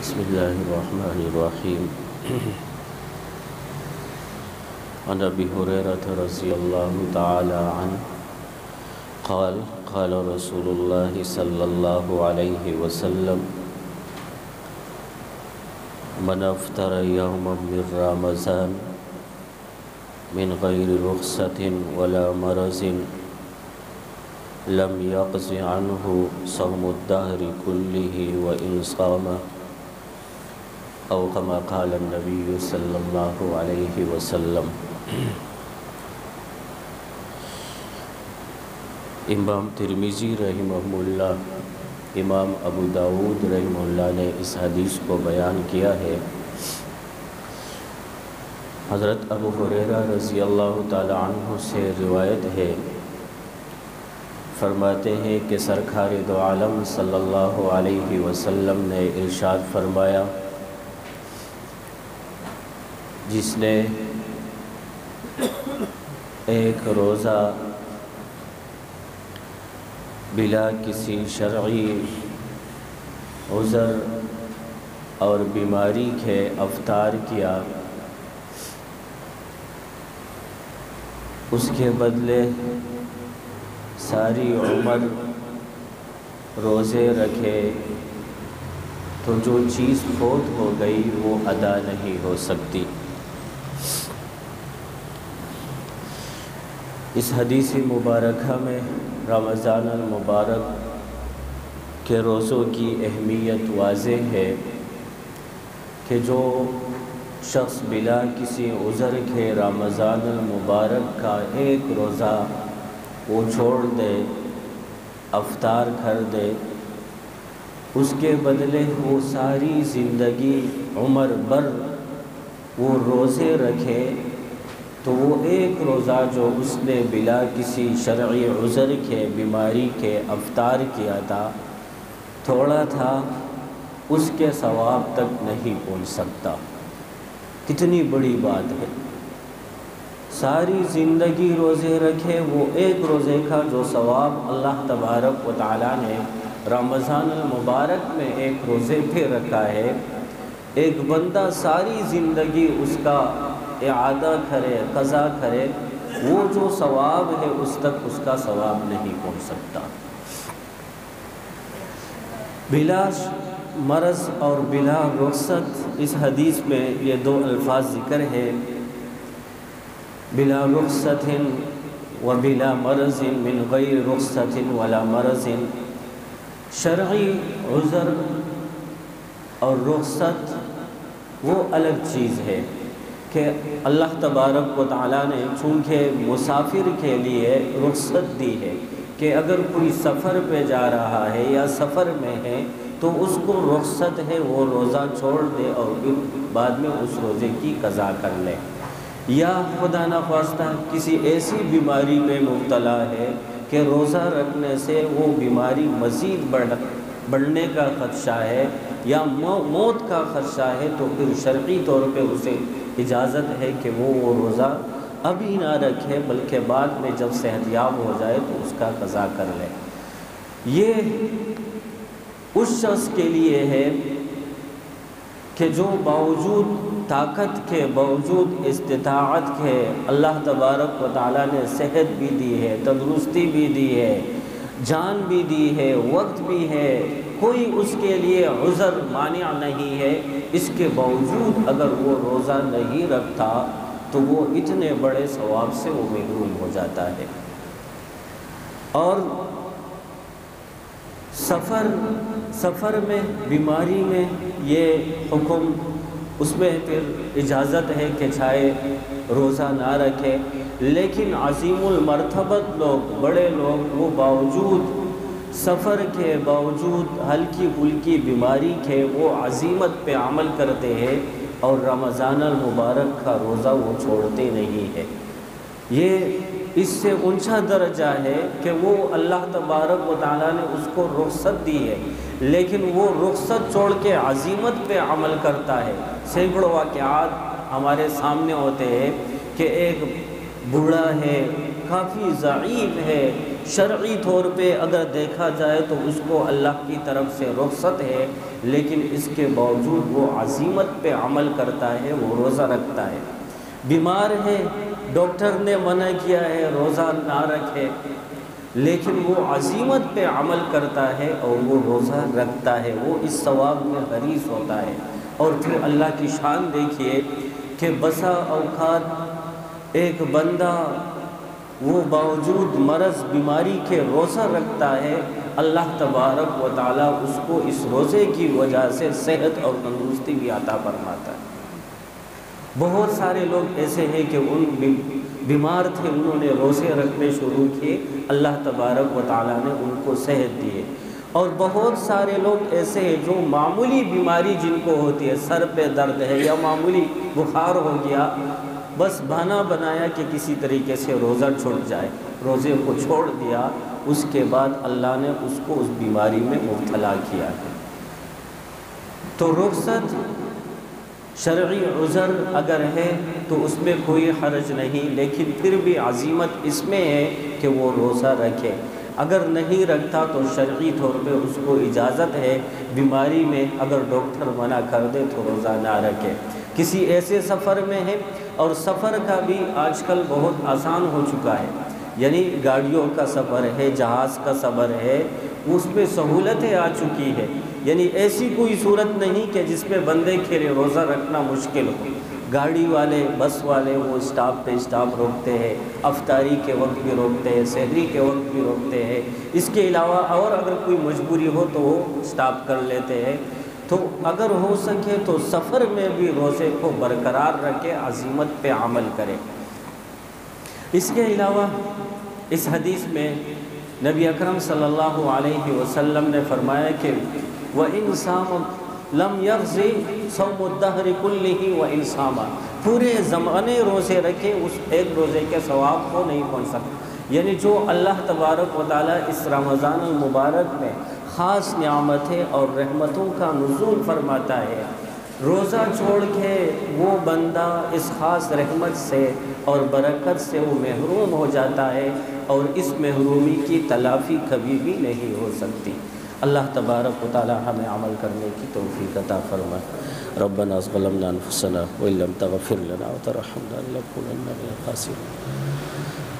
बसमीम अन अबी हुरैरत रज़ी अल्लाह तआला अन क़ाल क़ाल रसूलुल्लाह सल्लल्लाहु अलैहि वसल्लम मन अफ्तर यौम मिन रमज़ान मिन गैर रुख़सतिन वला मरज़िन लम यक़ज़ अन्हु सौमुद्दहर कुल्लिहि व इन सामा औ कमा क़ाल नबी सल्लल्लाहु अलैहि वसल्लम इमाम तिरमिज़ी रहिमहुल्लाह इमाम अबू दाऊद रहिमहुल्लाह ने इस हदीस को बयान किया है हज़रत अबू हुरैरा रज़ी अल्लाह अन्हु से रिवायत है फरमाते हैं कि सरकार दो आलम सल्लल्लाहु अलैहि वसल्लम ने इरशाद फरमाया जिसने एक रोज़ा बिला किसी शर्ई उज़र और बीमारी के अवतार किया, उसके बदले सारी उम्र रोज़े रखे तो जो चीज़ फोत हो गई वो अदा नहीं हो सकती। इस हदीस मुबारक में रमज़ान मुबारक के रोज़ों की अहमियत वाज है कि जो शख्स बिला किसी उज़र के रमज़ान मुबारक का एक रोज़ा वो छोड़ दे अवतार कर दे, उसके बदले वो सारी ज़िंदगी उम्र भर वो रोज़े रखे तो वो एक रोज़ा जो उसने बिला किसी शर्य उज़र के, बीमारी के, अवतार किया था, थोड़ा था, उसके सवाब तक नहीं पहुँच सकता। कितनी बड़ी बात है। सारी ज़िंदगी रोज़े रखे, वो एक रोज़े का जो सवाब अल्लाह तबारक व ताली ने रमज़ान मुबारक में एक रोज़े पे रखा है। एक बंदा सारी ज़िंदगी उसका इदा करे, कज़ा करे, वो जो सवाब है उस तक उसका सवाब नहीं पहुँच सकता। बिला मरज़ और बिला रुखसत, इस हदीस में ये दो अल्फाज ज़िक्र है। बिला रुखसतिन व बिला मरज़िन मिन गैर रुखसतिन वला मरज़िन। शर्ई उज़र और रुखसत वो अलग चीज़ है। कि अल्लाह तबारक व ताली ने चूँकि मुसाफिर के लिए रुख्सत दी है कि अगर कोई सफ़र पे जा रहा है या सफ़र में है तो उसको रुख्सत है, वो रोज़ा छोड़ दे और फिर बाद में उस रोज़े की कज़ा कर ले। या खुदा न खास्ता किसी ऐसी बीमारी में मुबतला है कि रोज़ा रखने से वो बीमारी मज़ीद बढ़ बढ़ने का ख़दशा है या मौत का ख़दशा है तो फिर शर्की तौर पे उसे इजाज़त है कि वो वो रोज़ा अभी ना रखे, बल्कि बाद में जब सेहतियाब हो जाए तो उसका कज़ा कर ले। ये उस शख्स के लिए है कि जो बावजूद ताकत के, बावजूद इस्तात के अल्लाह तबारक व ताली ने सेहत भी दी है, तंदरुस्ती भी दी है जान भी दी है, वक्त भी है, कोई उसके लिए उज़र मान्या नहीं है। इसके बावजूद अगर वो रोज़ा नहीं रखता तो वो इतने बड़े सवाब से वो महरूम हो जाता है। और सफ़र सफ़र में, बीमारी में ये हुक्म, उसमें फिर इजाज़त है कि चाहे रोज़ा ना रखे। लेकिन अजीमुलमरतबत लोग, बड़े लोग, वो बावजूद सफ़र के बावजूद हल्की फुल्की बीमारी के वो अजीमत पे अमल करते हैं और रमज़ान मुबारक का रोज़ा वो छोड़ते नहीं है। ये इससे ऊँचा दर्जा है कि वो अल्लाह तबारक व ताली ने उसको रुख्सत दी है, लेकिन वो रुख्सत छोड़ के अजीमत पे अमल करता है। सैकड़ों वाक़ात हमारे सामने होते हैं कि एक बूढ़ा है, काफ़ी ज़ीफ़ है। शर्ዒ तौर पे अगर देखा जाए तो उसको अल्लाह की तरफ़ से रुख्सत है, लेकिन इसके बावजूद वो अजीमत पे अमल करता है, वो रोज़ा रखता है। बीमार है, डॉक्टर ने मना किया है, रोज़ा ना रखे। लेकिन वो अजीमत पे अमल करता है और वो रोज़ा रखता है, वो इस सवाब में हरीस होता है। और फिर अल्लाह की शान देखिए कि बसा अवकात एक बंदा वो बावजूद मरज़ बीमारी के रोज़ा रखता है, अल्लाह तबारक व ताली उसको इस रोज़े की वजह से सेहत और तंदुरुस्ती भी आता फरमाता है। बहुत सारे लोग ऐसे हैं कि उन बीमार थे, उन्होंने रोज़े रखने शुरू किए, अल्लाह तबारक व ताली ने उनको सेहत दिए। और बहुत सारे लोग ऐसे हैं जो मामूली बीमारी जिनको होती है, सर पे दर्द है या मामूली बुखार हो गया बस बहाना बनाया कि किसी तरीके से रोज़ा छूट जाए। रोज़े को छोड़ दिया, उसके बाद अल्लाह ने उसको उस बीमारी में मुबतला किया है। तो रुखसत शर्य उज़र अगर है तो उसमें कोई हर्ज नहीं, लेकिन फिर भी अजीमत इसमें है कि वो रोज़ा रखे। अगर नहीं रखता तो शर्य तौर पे उसको इजाज़त है। बीमारी में अगर डॉक्टर मना कर दे तो रोज़ा ना रखे। किसी ऐसे सफ़र में है और सफ़र का भी आजकल बहुत आसान हो चुका है। यानी गाड़ियों का सफ़र है, जहाज़ का सफ़र है, उस पर सहूलतें आ चुकी है। यानी ऐसी कोई सूरत नहीं कि जिसमें बंदे के लिए रोज़ा रखना मुश्किल हो। गाड़ी वाले, बस वाले, वो स्टाफ पे स्टाफ रोकते हैं, अफतारी के वक्त भी रोकते हैं, शहरी के वक्त भी रोकते हैं। इसके अलावा और अगर कोई मजबूरी हो तो वो स्टाफ कर लेते हैं। तो अगर हो सके तो सफ़र में भी रोज़े को बरकरार रखे, अजीमत पे अमल करें। इसके अलावा इस हदीस में नबी अकरम सल्लल्लाहु अलैहि वसल्लम ने फरमाया कि वह इंसान लम यगज़ी सौमुद्दहर कुल्ली व इंसामा। पूरे ज़माने रोज़े रखे, उस एक रोज़े के सवाब को नहीं पहुँच। सकते यानी जो अल्लाह तबारक व ताली इस रमज़ान मुबारक में ख़ास नियामतें और रहमतों का नजूल फरमाता है। रोज़ा छोड़ के वो बंदा इस ख़ास रहमत से और बरकत से वो महरूम हो जाता है और इस महरूमी की तलाफ़ी कभी भी नहीं हो सकती। अल्लाह तबारक ताली हमें अमल करने की तोफ़ी अता फरमा रब्बना ज़लमना अनफुसना वल्लम तगफिर लना